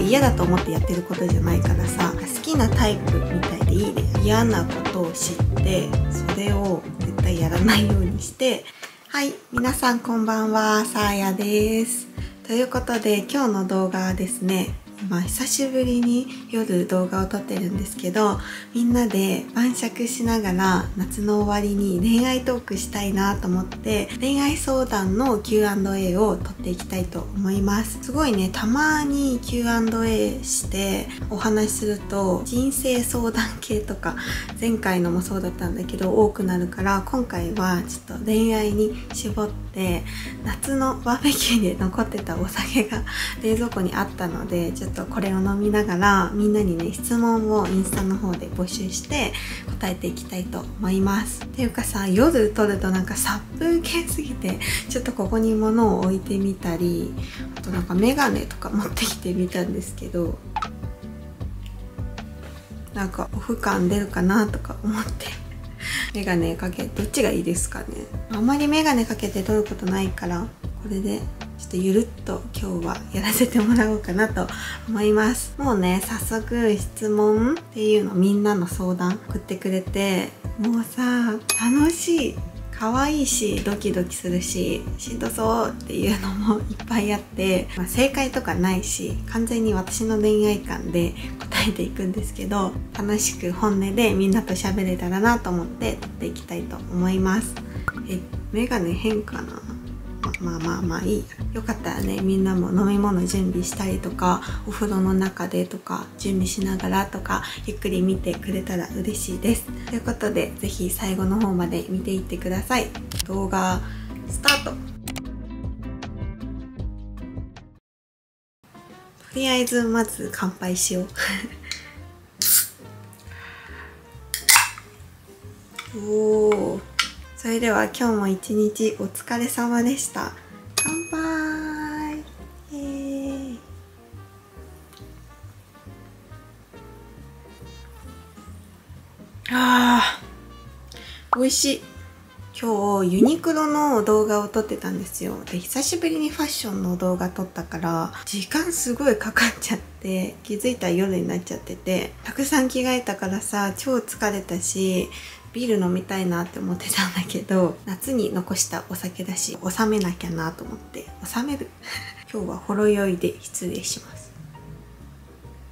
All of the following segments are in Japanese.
嫌だと思ってやってることじゃないからさ好きなタイプみたいでいいね。嫌なことを知ってそれを絶対やらないようにしてはい皆さんこんばんはさあやです。ということで今日の動画はですねまあ久しぶりに夜動画を撮ってるんですけどみんなで晩酌しながら夏の終わりに恋愛トークしたいなと思って恋愛相談の Q&A を撮っていきたいと思います。すごいねたまに Q&A してお話しすると人生相談系とか前回のもそうだったんだけど多くなるから今回はちょっと恋愛に絞って夏のバーベキューで残ってたお酒が冷蔵庫にあったのでちょっとっとこれを飲みながらみんなにね質問をインスタの方で募集して答えていきたいと思います。っていうかさ夜撮るとなんか殺風景すぎてちょっとここに物を置いてみたりあとなんかメガネとか持ってきてみたんですけどなんかオフ感出るかなとか思って。メガネかけどっちがいいですかね。あんまりメガネかけて撮ることないからこれで。とゆるっと今日はやらせてもらおうかなと思います。もうね早速質問っていうのみんなの相談送ってくれてもうさ楽しい可愛いしドキドキするししんどそうっていうのもいっぱいあって、まあ、正解とかないし完全に私の恋愛観で答えていくんですけど楽しく本音でみんなと喋れたらなと思って撮っていきたいと思います。えメガネ変かな？まあまあまあいい。よかったらねみんなも飲み物準備したりとかお風呂の中でとか準備しながらとかゆっくり見てくれたら嬉しいです。ということで是非最後の方まで見ていってください。動画スタート。とりあえずまず乾杯しよう。おおそれでは今日も一日お疲れ様でした。乾杯。あ美味しい。今日ユニクロの動画を撮ってたんですよ。で久しぶりにファッションの動画撮ったから時間すごいかかっちゃって気づいたら夜になっちゃっててたくさん着替えたからさ超疲れたしビール飲みたいなって思ってたんだけど夏に残したお酒だし収めなきゃなと思って収める。今日はほろ酔いで失礼します。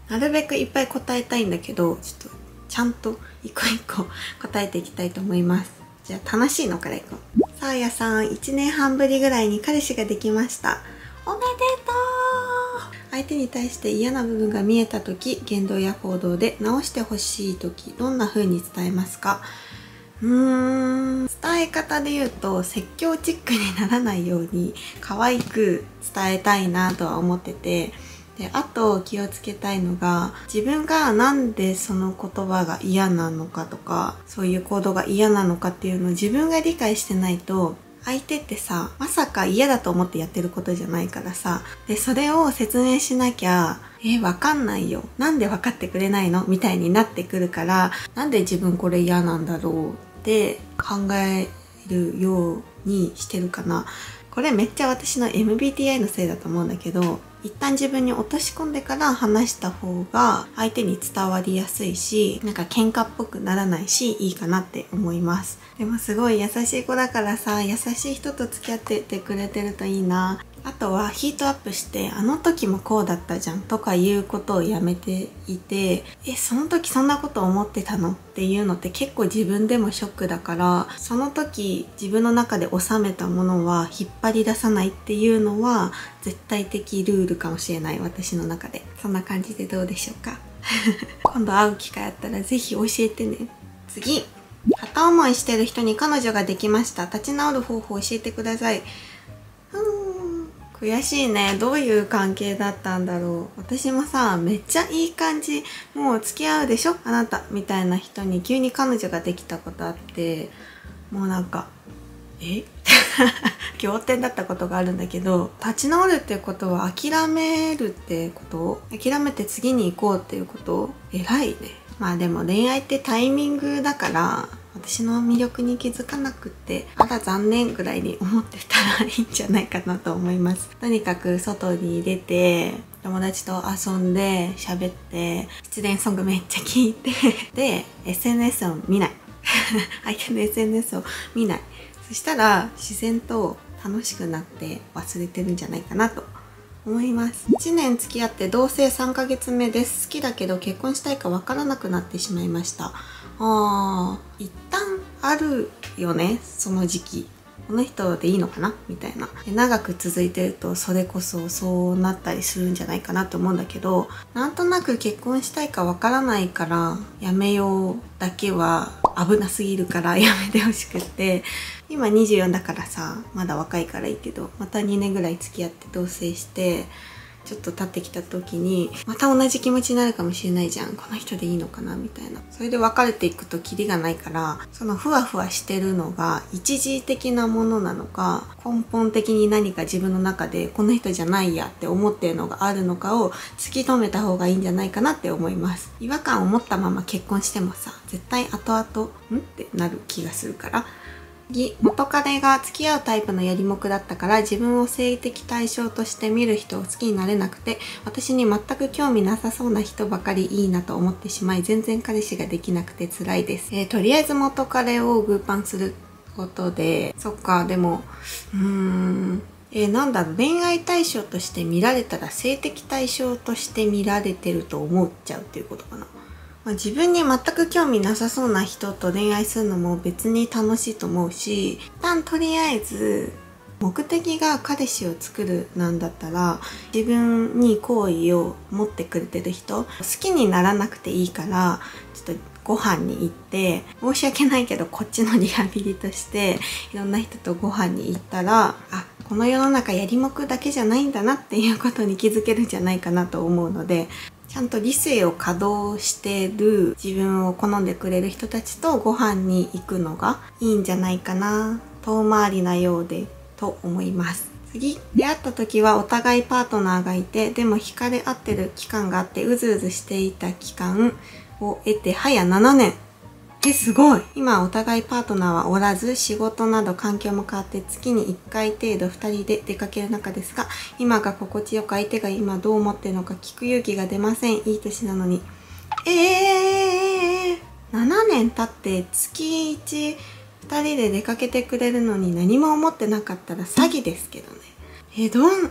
なるべくいっぱい答えたいんだけどちょっとちゃんと一個一個 答えていきたいと思います。じゃあ楽しいのからいこう。さあやさん1年半ぶりぐらいに彼氏ができました。おめでとう。相手に対して嫌な部分が見えた時言動や行動で直してほしい時どんな風に伝えますか？うーん。伝え方で言うと説教チックにならないように可愛く伝えたいなとは思ってて。であと気をつけたいのが自分がなんでその言葉が嫌なのかとかそういう行動が嫌なのかっていうのを自分が理解してないと相手ってさまさか嫌だと思ってやってることじゃないからさでそれを説明しなきゃえわかんないよ。なんで分かってくれないの？みたいになってくるからなんで自分これ嫌なんだろう？て考えるようにしてるかな。これめっちゃ私の MBTI のせいだと思うんだけど一旦自分に落とし込んでから話した方が相手に伝わりやすいしなんか喧嘩っぽくならないしいいかなって思います。でもすごい優しい子だからさ優しい人と付き合っててくれてるといいな。あとはヒートアップしてあの時もこうだったじゃんとかいうことをやめていてえその時そんなこと思ってたのっていうのって結構自分でもショックだからその時自分の中で収めたものは引っ張り出さないっていうのは絶対的ルールかもしれない私の中で。そんな感じでどうでしょうか？今度会う機会あったら是非教えてね。次。片思いしてる人に彼女ができました。立ち直る方法教えてください。悔しいね。どういう関係だったんだろう。私もさめっちゃいい感じ。もう付き合うでしょ？あなた。みたいな人に急に彼女ができたことあって。もうなんかえ？仰天だったことがあるんだけど立ち直るってことは諦めるってこと？諦めて次に行こうっていうこと？偉いね。まあでも恋愛ってタイミングだから私の魅力に気づかなくってあら残念ぐらいに思ってたらいいんじゃないかなと思います。とにかく外に出て友達と遊んで喋って失恋ソングめっちゃ聴いて で SNS を見ない。相手の SNS を見ない。そしたら自然と楽しくなって忘れてるんじゃないかなと思います。1年付き合って同棲3ヶ月目です。好きだけど結婚したいかわからなくなってしまいました。あー一旦あるよねその時期。この人でいいのかな？みたいな。長く続いてるとそれこそそうなったりするんじゃないかなと思うんだけどなんとなく結婚したいかわからないからやめようだけは危なすぎるからやめてほしくって。今24だからさまだ若いからいいけどまた2年ぐらい付き合って同棲してちょっと経ってきた時にまた同じ気持ちになるかもしれないじゃん。この人でいいのかなみたいな。それで別れていくとキリがないからそのふわふわしてるのが一時的なものなのか根本的に何か自分の中でこの人じゃないやって思ってるのがあるのかを突き止めた方がいいんじゃないかなって思います。違和感を持ったまま結婚してもさ絶対後々ん？ってなる気がするから。次元彼が付き合うタイプのやりもくだったから自分を性的対象として見る人を好きになれなくて私に全く興味なさそうな人ばかりいいなと思ってしまい全然彼氏ができなくて辛いです、えー、とりあえず元彼をグーパンすることでそっかでもうーんえー、なんだろう恋愛対象として見られたら性的対象として見られてると思っちゃうっていうことかな。まあ、自分に全く興味なさそうな人と恋愛するのも別に楽しいと思うし一旦とりあえず目的が彼氏を作るなんだったら自分に好意を持ってくれてる人好きにならなくていいからちょっとご飯に行って申し訳ないけどこっちのリハビリとしていろんな人とご飯に行ったらあこの世の中やりもくだけじゃないんだなっていうことに気づけるんじゃないかなと思うのでちゃんと理性を稼働してる自分を好んでくれる人たちとご飯に行くのがいいんじゃないかな遠回りなようでと思います。次出会った時はお互いパートナーがいてでも惹かれ合ってる期間があってうずうずしていた期間を得て早7年。え、すごい今お互いパートナーはおらず、仕事など環境も変わって月に1回程度2人で出かける中ですが、今が心地よく相手が今どう思ってるのか聞く勇気が出ません。いい年なのに。ええー、7年経って月1、2人で出かけてくれるのに何も思ってなかったら詐欺ですけどね。え、どん、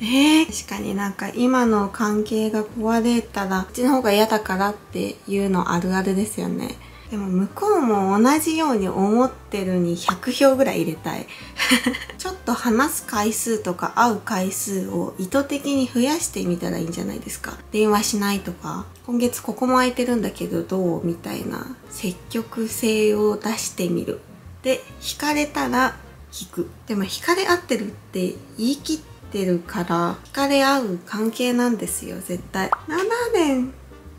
えー、確かになんか今の関係が壊れたら、こっちの方が嫌だからっていうのあるあるですよね。でも向こうも同じように思ってるに100票ぐらい入れたい。ちょっと話す回数とか会う回数を意図的に増やしてみたらいいんじゃないですか。電話しないとか。今月ここも空いてるんだけどどうみたいな積極性を出してみる。で惹かれたら聞く。でも惹かれ合ってるって言い切ってるから惹かれ合う関係なんですよ絶対。7年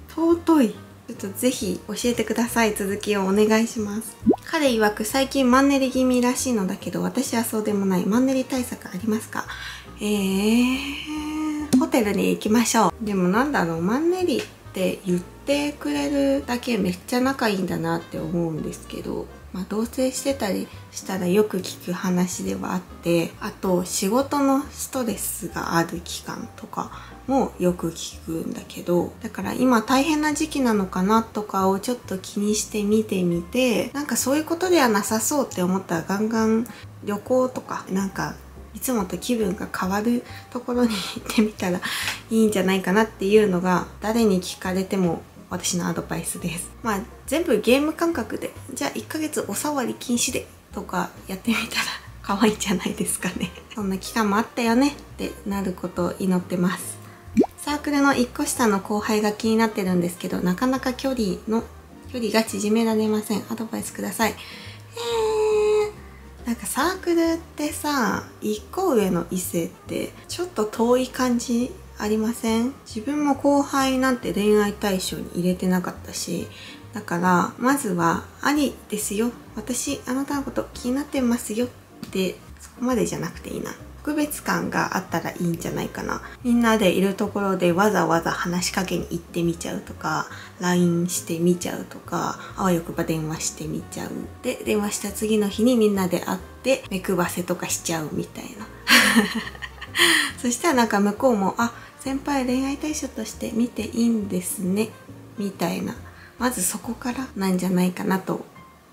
尊い。ちょっとぜひ教えてください。続きをお願いします。彼曰く最近マンネリ気味らしいのだけど私はそうでもないマンネリ対策ありますか？えー、ホテルに行きましょう。でもなんだろうマンネリって言ってくれるだけめっちゃ仲いいんだなって思うんですけどまあ、同棲してたりしたらよく聞く話ではあってあと仕事のストレスがある期間とかもよく聞くんだけどだから今大変な時期なのかなとかをちょっと気にして見てみてなんかそういうことではなさそうって思ったらガンガン旅行とかなんかいつもと気分が変わるところに行ってみたらいいんじゃないかなっていうのが誰に聞かれても私のアドバイスです。まあ全部ゲーム感覚でじゃあ1ヶ月お触り禁止でとかやってみたら 可愛いんじゃないですかね。そんな期間もあったよねってなることを祈ってます。サークルの1個下の後輩が気になってるんですけどなかなか距離の距離が縮められませんアドバイスくださいえー、なんかサークルってさ1個上の異性ってちょっと遠い感じありません。自分も後輩なんて恋愛対象に入れてなかったしだからまずはありですよ。私あなたのこと気になってますよってそこまでじゃなくていいな。特別感があったらいいんじゃないかな。みんなでいるところでわざわざ話しかけに行ってみちゃうとか LINE してみちゃうとかあわよくば電話してみちゃう。で電話した次の日にみんなで会って目配せとかしちゃうみたいな。そしたらなんか向こうもあ先輩恋愛対象として見ていいんですねみたいなまずそこからなんじゃないかなと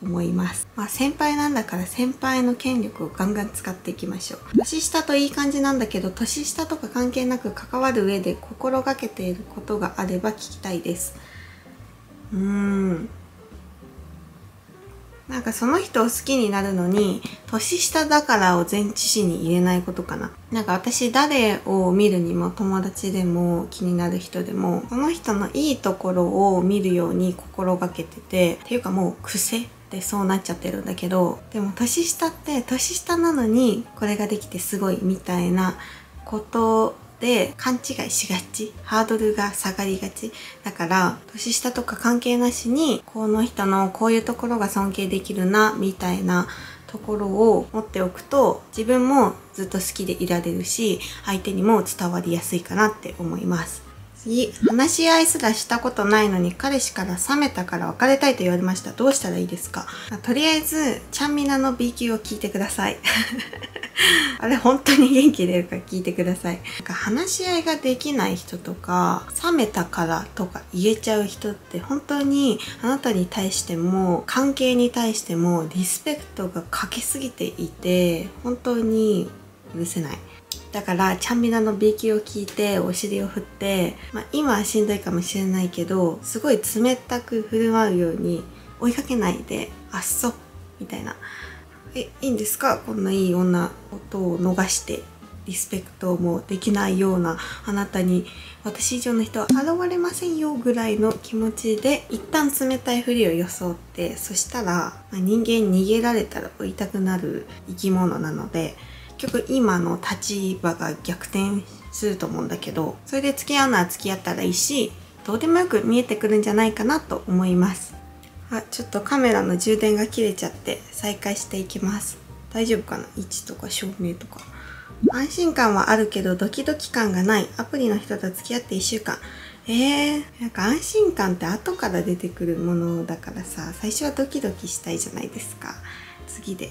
思います。まあ先輩なんだから先輩の権力をガンガン使っていきましょう。年下といい感じなんだけど、年下とか関係なく関わる上で心がけていることがあれば聞きたいです。うーん。なんかその人を好きになるのに、年下だからを前置詞に入れないことかな。なんか私誰を見るにも友達でも気になる人でも、その人のいいところを見るように心がけてて、っていうかもう癖でそうなっちゃってるんだけど、でも年下って年下なのにこれができてすごいみたいなことで勘違いしがちハードルが下がりがち。だから年下とか関係なしにこの人のこういうところが尊敬できるなみたいなところを持っておくと自分もずっと好きでいられるし相手にも伝わりやすいかなって思います。次、話し合いすらしたことないのに彼氏から冷めたから別れたいと言われました。どうしたらいいですか？とりあえず、ちゃんみなの B 級を聞いてください。あれ本当に元気出るか聞いてください。なんか話し合いができない人とか、冷めたからとか言えちゃう人って本当にあなたに対しても、関係に対してもリスペクトがかけすぎていて、本当に許せない。だからちゃんみなの B 級を聞いてお尻を振って、まあ、今はしんどいかもしれないけどすごい冷たく振る舞うように追いかけないであっそみたいな。えいいんですか？こんないい女音を逃してリスペクトもできないようなあなたに私以上の人は現れませんよぐらいの気持ちで一旦冷たいふりを装ってそしたら、まあ、人間逃げられたら追いたくなる生き物なので結局今の立場が逆転すると思うんだけどそれで付き合うのは付き合ったらいいしどうでもよく見えてくるんじゃないかなと思います。あちょっとカメラの充電が切れちゃって再開していきます。大丈夫かな？位置とか照明とか。安心感はあるけどドキドキ感がない。アプリの人と付き合って1週間。えー、なんか安心感って後から出てくるものだからさ最初はドキドキしたいじゃないですか。次で。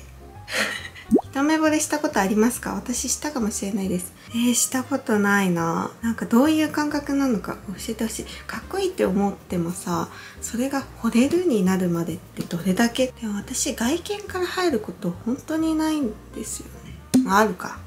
一目惚れしたことありますか？私したかもしれないです。えー、したことないな。なんかどういう感覚なのか？教えてほしい。かっこいいって思ってもさ、それが惚れるになるまでってどれだけ？でも私外見から入ること本当にないんですよね。あるか。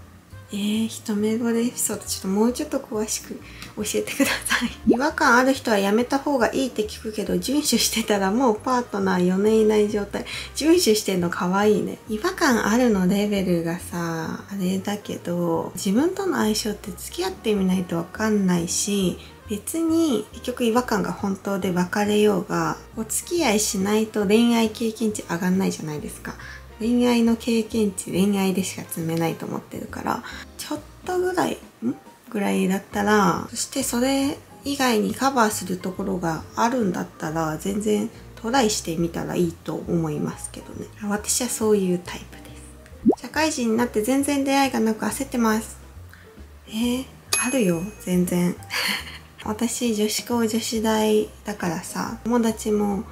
えー、一目惚れエピソードちょっともうちょっと詳しく教えてください。違和感ある人はやめた方がいいって聞くけど、遵守してたらもうパートナー4年いない状態。遵守してんの可愛いいね。違和感あるのレベルがさ、あれだけど、自分との相性って付き合ってみないとわかんないし、別に結局違和感が本当で別れようがお付き合いしないと恋愛経験値上がんないじゃないですか恋愛の経験値恋愛でしか積めないと思ってるからちょっとぐらいぐらいだったらそしてそれ以外にカバーするところがあるんだったら全然トライしてみたらいいと思いますけどね。私はそういうタイプです。社会人になって全然出会いがなく焦ってます。えー、あるよ全然。私女子高女子大だからさ友達も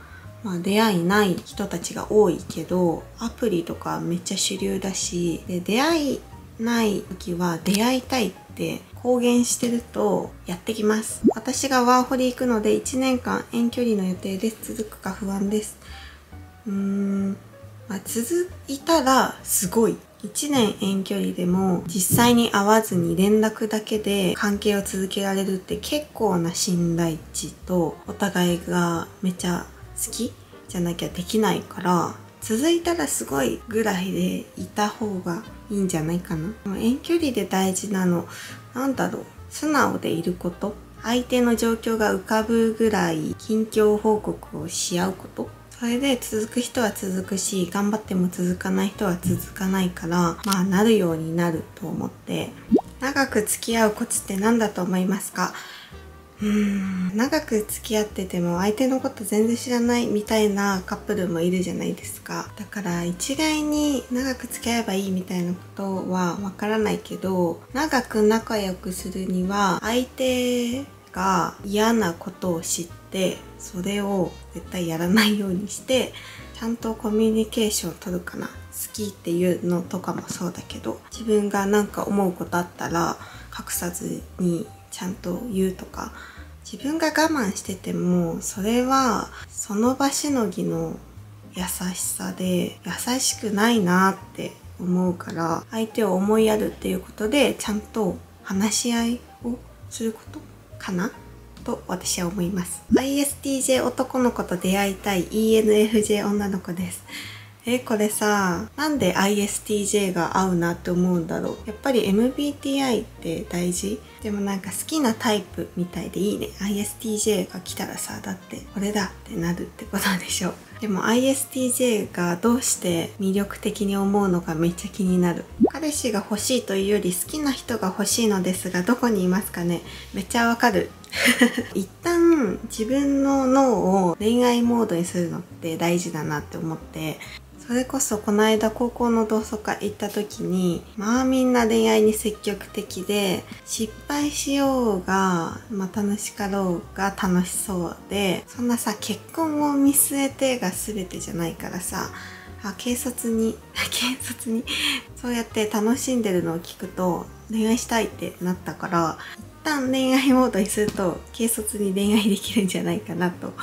まあ、出会いない人たちが多いけどアプリとかめっちゃ主流だしで出会いない時は出会いたいって公言してるとやってきます。私がワーホリ行くので1年間遠距離の予定です続くか不安です。うーん、まあ、続いたらすごい。1年遠距離でも実際に会わずに連絡だけで関係を続けられるって結構な信頼値とお互いがめちゃ好きじゃなきゃできないから続いたらすごいぐらいでいた方がいいんじゃないかな。遠距離で大事なの。なんだろう。素直でいること。相手の状況が浮かぶぐらい近況報告をし合うこと。それで続く人は続くし頑張っても続かない人は続かないからまあなるようになると思って。長く付き合うコツって何だと思いますか？うん長く付き合ってても相手のこと全然知らないみたいなカップルもいるじゃないですか。だから一概に長く付き合えばいいみたいなことはわからないけど長く仲良くするには相手が嫌なことを知ってそれを絶対やらないようにしてちゃんとコミュニケーションを取るかな。好きっていうのとかもそうだけど自分が何か思うことあったら隠さずにちゃんと言うとか自分が我慢しててもそれはその場しのぎの優しさで優しくないなって思うから相手を思いやるっていうことでちゃんと話し合いをすることかな？と私は思います。ISTJ 男の子と出会いたい ENFJ 女の子です。えこれさなんで ISTJ が合うなって思うんだろう？やっぱり MBTI って大事？でもなんか好きなタイプみたいでいいね。ISTJ が来たらさだってこれだってなるってことでしょ。でも ISTJ がどうして魅力的に思うのかめっちゃ気になる。彼氏が欲しいというより好きな人が欲しいのですがどこにいますかね。めっちゃわかる。一旦自分の脳を恋愛モードにするのって大事だなって思って。それこそこの間高校の同窓会行った時にまあみんな恋愛に積極的で失敗しようが、まあ、楽しかろうが楽しそうでそんなさ結婚を見据えてが全てじゃないからさあ軽率に 軽率にそうやって楽しんでるのを聞くと恋愛したいってなったから旦恋愛モードにすると軽率に恋愛できるんじゃないかなと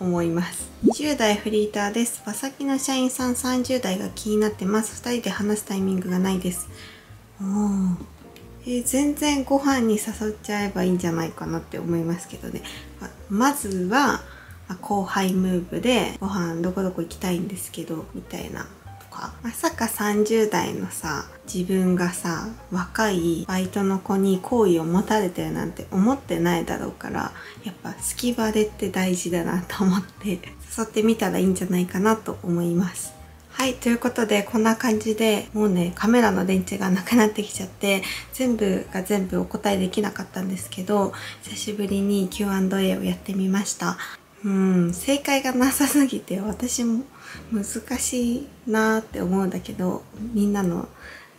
思います。20代フリーターです。馬先の社員さん。30代が気になってます。2人で話すタイミングがないです。おー。えー、全然ご飯に誘っちゃえばいいんじゃないかなって思いますけどね。まずは後輩ムーブでご飯どこどこ行きたいんですけどみたいなとか。まさか30代のさ自分がさ若いバイトの子に好意を持たれてるなんて思ってないだろうからやっぱ好きバレって大事だなと思って誘ってみたらいいんじゃないかなと思います。はい、ということでこんな感じでもうねカメラの電池がなくなってきちゃって全部が全部お答えできなかったんですけど久しぶりに Q&A をやってみました。うん正解がなさすぎて私も難しいなって思うんだけどみんなの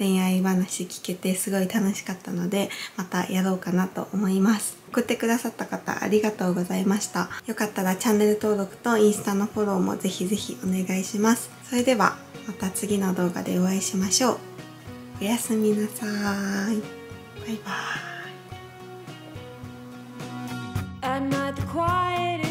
恋愛話聞けてすごい楽しかったのでまたやろうかなと思います。送ってくださった方ありがとうございました。よかったらチャンネル登録とインスタのフォローもぜひぜひお願いします。それではまた次の動画でお会いしましょう。おやすみなさい。バイバーイ。